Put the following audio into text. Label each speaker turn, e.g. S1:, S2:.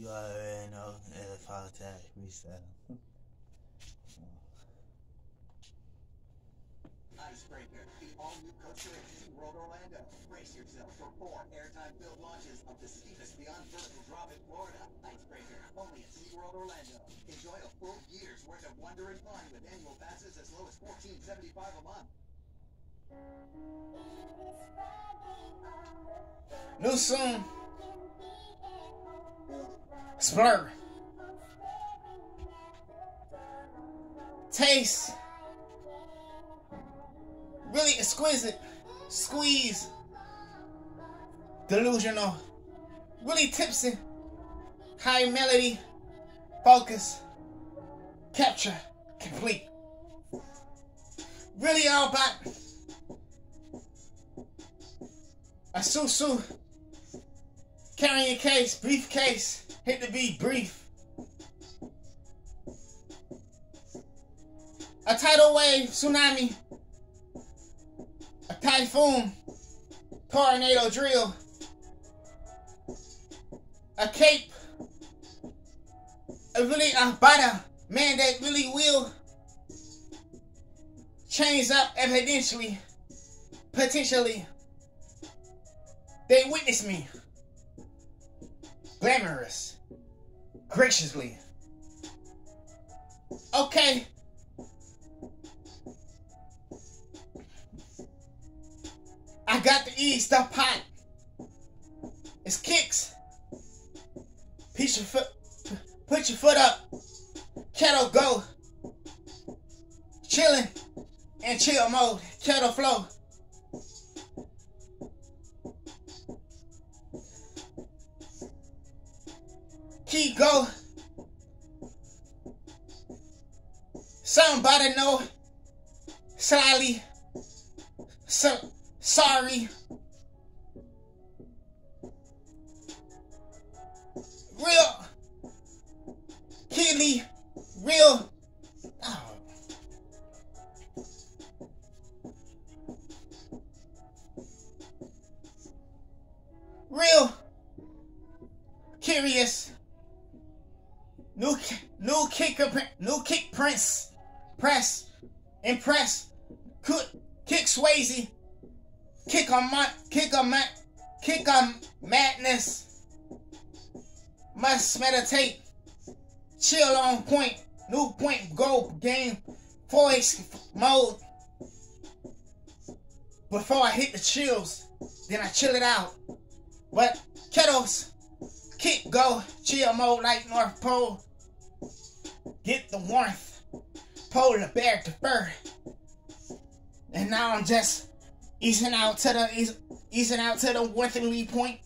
S1: You already know it's Podcast Freestyle.
S2: Icebreaker, the all-new coaster at Disney World Orlando. Brace yourself for four airtime-filled launches of the steepest beyond vertical drop in Florida. Icebreaker, only at SeaWorld Orlando. Enjoy a full year's worth of wonder and fun with annual passes as low as $14.75 a month.
S3: New soon. Splur. Taste. Really exquisite. Squeeze. Delusional. Really tipsy. High melody. Focus. Capture. Complete. Really all about a susu. Carrying a case, briefcase. Hit the beat, brief. A tidal wave, tsunami. A typhoon. Tornado drill. A cape. A really a bada man that really will change up evidentially, potentially. They witness me. Glamorous. Graciously. Okay. I got the E stuff pot. It's kicks. Put your foot, put your foot up. Kettle go. Chilling in chill mode. Kettle flow. Key go. Somebody know. Sally. So sorry. Real. Keely. Real. New new kick new kick prince press impress could kick Swayze kick on my kick on my kick on madness must meditate chill on point new point goal game voice mode. Before I hit the chills then I chill it out. But kettles kick go chill mode like North Pole get the warmth, polar bear to fur. And now I'm just easing out to the easing out to the worthingly point.